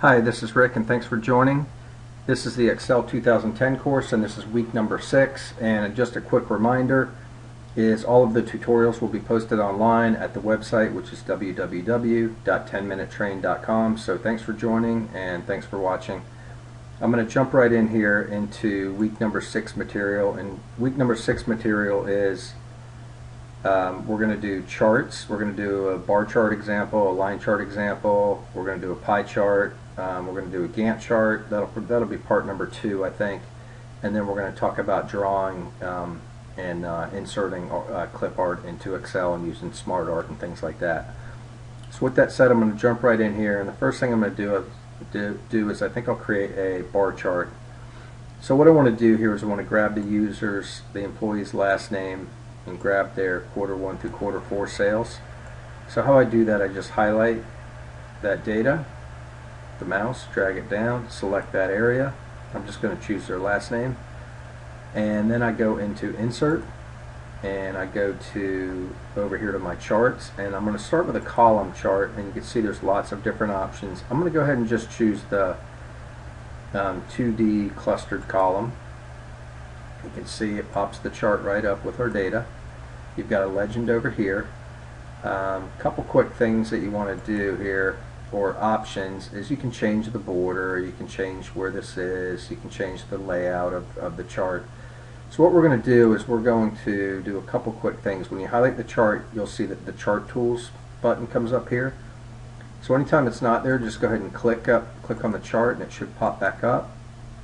Hi, this is Rick and thanks for joining. This is the Excel 2010 course and this is week number six and just a quick reminder is all of the tutorials will be posted online at the website which is www.10minutetrain.com so thanks for joining and thanks for watching. I'm going to jump right in here into week number six material and week number six material is um, we're going to do charts. We're going to do a bar chart example, a line chart example. We're going to do a pie chart. Um, we're going to do a Gantt chart. That'll that'll be part number two, I think. And then we're going to talk about drawing um, and uh, inserting uh, clip art into Excel and using Smart Art and things like that. So with that said, I'm going to jump right in here. And the first thing I'm going to do, do, do is I think I'll create a bar chart. So what I want to do here is I want to grab the user's, the employee's last name, and grab their quarter one through quarter four sales. So how I do that, I just highlight that data, the mouse, drag it down, select that area. I'm just going to choose their last name. And then I go into insert and I go to over here to my charts and I'm going to start with a column chart and you can see there's lots of different options. I'm going to go ahead and just choose the um, 2D clustered column. You can see it pops the chart right up with our data. You've got a legend over here. A um, couple quick things that you want to do here or options is you can change the border, you can change where this is, you can change the layout of, of the chart. So what we're going to do is we're going to do a couple quick things. When you highlight the chart, you'll see that the Chart Tools button comes up here. So anytime it's not there, just go ahead and click up, click on the chart, and it should pop back up.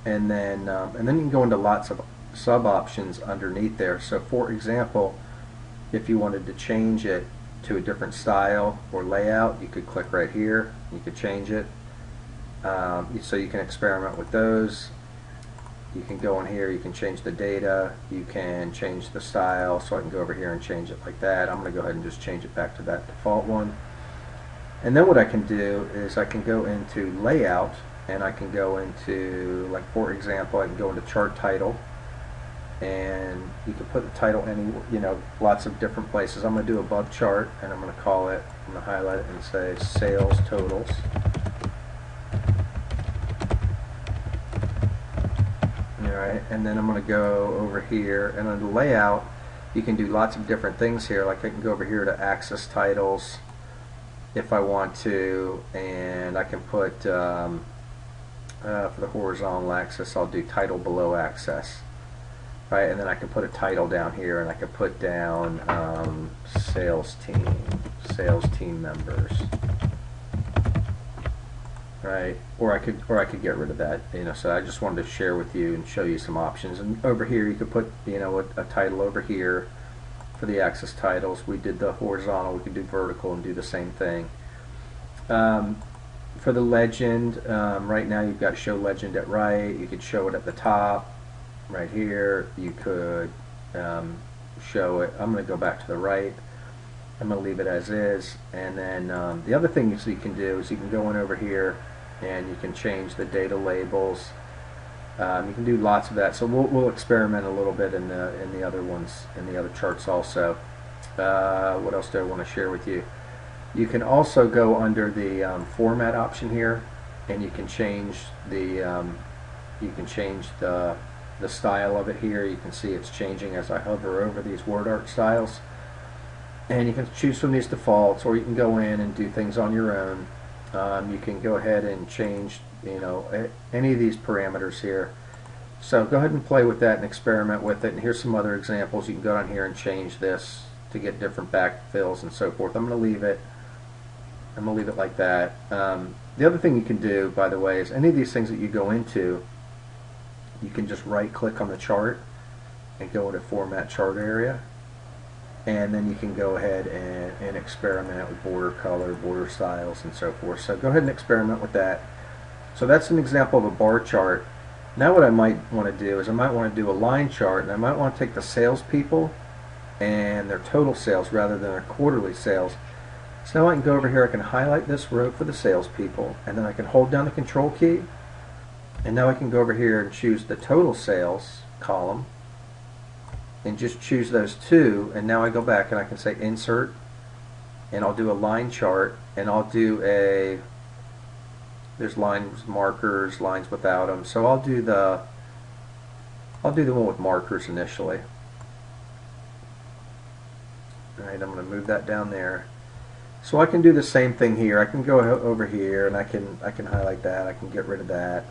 And then, um, and then you can go into lots of sub options underneath there. So for example, if you wanted to change it to a different style or layout, you could click right here. You could change it. Um, so you can experiment with those. You can go in here, you can change the data, you can change the style, so I can go over here and change it like that. I'm going to go ahead and just change it back to that default one. And then what I can do is I can go into layout and I can go into, like for example, I can go into chart title and you can put the title any, you know, lots of different places. I'm going to do above chart and I'm going to call it, I'm going to highlight it and say sales totals. Alright, and then I'm going to go over here and under layout you can do lots of different things here like I can go over here to axis titles if I want to and I can put um, uh, for the horizontal axis I'll do title below axis right? And then I can put a title down here, and I can put down um, sales team, sales team members, right? Or I could, or I could get rid of that, you know. So I just wanted to share with you and show you some options. And over here, you could put, you know, a, a title over here for the axis titles. We did the horizontal. We could do vertical and do the same thing. Um, for the legend, um, right now you've got show legend at right. You could show it at the top right here you could um, show it. I'm going to go back to the right. I'm going to leave it as is. And then um, the other thing you can do is you can go in over here and you can change the data labels. Um, you can do lots of that. So we'll, we'll experiment a little bit in the in the other ones in the other charts also. Uh, what else do I want to share with you? You can also go under the um, format option here and you can change the um, you can change the the style of it here. You can see it's changing as I hover over these word art styles. And you can choose from these defaults or you can go in and do things on your own. Um, you can go ahead and change you know any of these parameters here. So go ahead and play with that and experiment with it. And here's some other examples. You can go down here and change this to get different backfills and so forth. I'm going to leave it. I'm going to leave it like that. Um, the other thing you can do, by the way, is any of these things that you go into, you can just right click on the chart and go into format chart area and then you can go ahead and, and experiment with border color, border styles and so forth. So go ahead and experiment with that. So that's an example of a bar chart. Now what I might want to do is I might want to do a line chart and I might want to take the salespeople and their total sales rather than their quarterly sales. So now I can go over here, I can highlight this row for the salespeople and then I can hold down the control key and now I can go over here and choose the total sales column and just choose those two and now I go back and I can say insert and I'll do a line chart and I'll do a there's lines markers, lines without them. So I'll do the I'll do the one with markers initially. Alright, I'm going to move that down there. So I can do the same thing here. I can go over here and I can I can highlight that. I can get rid of that.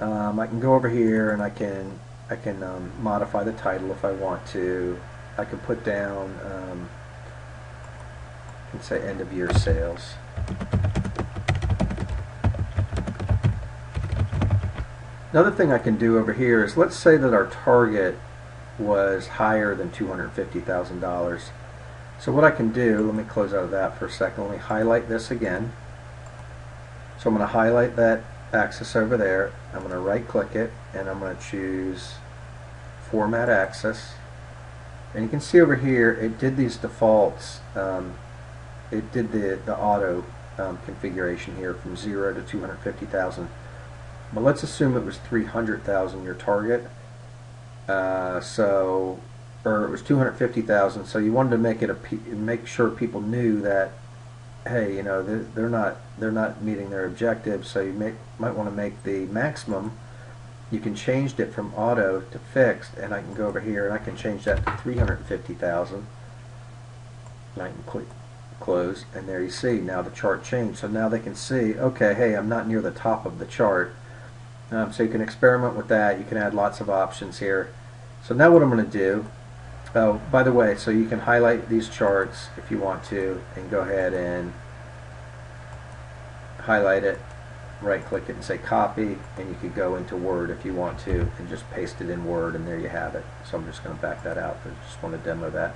Um, I can go over here and I can I can um, modify the title if I want to. I can put down um, I say end of year sales. Another thing I can do over here is let's say that our target was higher than $250,000. So what I can do, let me close out of that for a second, let me highlight this again. So I'm going to highlight that axis over there, I'm going to right click it and I'm going to choose format axis and you can see over here it did these defaults um, it did the, the auto um, configuration here from 0 to 250,000 but let's assume it was 300,000 your target. Uh, so or it was 250,000 so you wanted to make it a make sure people knew that hey you know they're, they're not they're not meeting their objectives so you may, might want to make the maximum. You can change it from auto to fixed and I can go over here and I can change that to 350,000 and I can click close and there you see now the chart changed. So now they can see okay hey I'm not near the top of the chart. Um, so you can experiment with that. You can add lots of options here. So now what I'm going to do oh by the way so you can highlight these charts if you want to and go ahead and highlight it right click it and say copy and you could go into Word if you want to and just paste it in Word and there you have it. So I'm just going to back that out I just want to demo that.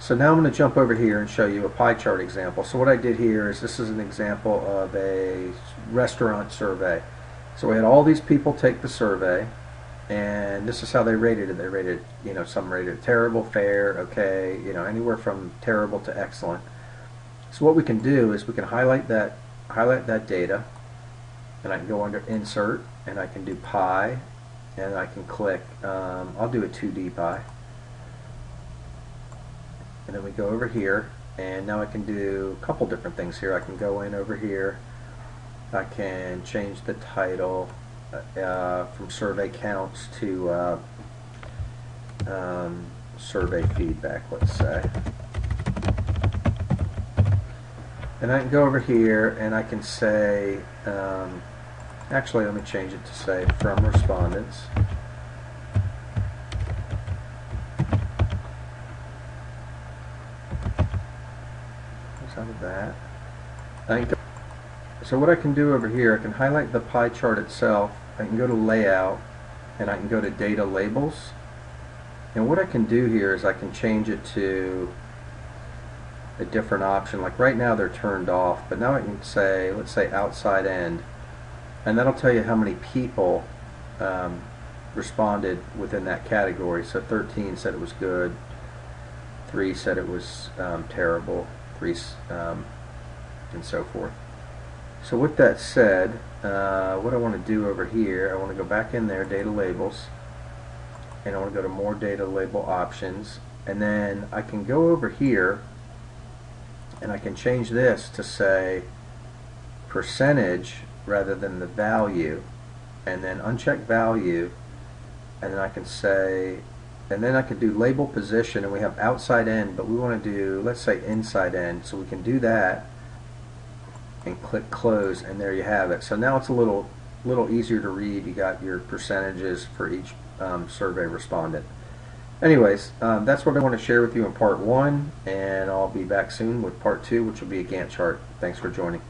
So now I'm going to jump over here and show you a pie chart example. So what I did here is this is an example of a restaurant survey. So we had all these people take the survey and this is how they rated it. They rated you know some rated terrible fair okay you know anywhere from terrible to excellent. So what we can do is we can highlight that highlight that data and I can go under insert and I can do pie and I can click um, I'll do a 2D pie and then we go over here and now I can do a couple different things here. I can go in over here. I can change the title uh, from survey counts to uh, um, survey feedback let's say and I can go over here and I can say um, Actually, let me change it to say from respondents. Out of that? So what I can do over here, I can highlight the pie chart itself. I can go to layout and I can go to data labels. And what I can do here is I can change it to a different option. Like right now they're turned off, but now I can say, let's say outside end and that'll tell you how many people um, responded within that category. So 13 said it was good, 3 said it was um, terrible, 3 um, and so forth. So with that said, uh, what I want to do over here, I want to go back in there, data labels, and I want to go to more data label options, and then I can go over here and I can change this to say percentage rather than the value and then uncheck value and then I can say and then I can do label position and we have outside end but we want to do let's say inside end. So we can do that and click close and there you have it. So now it's a little little easier to read. You got your percentages for each um, survey respondent. Anyways um, that's what I want to share with you in part one and I'll be back soon with part two which will be a Gantt chart. Thanks for joining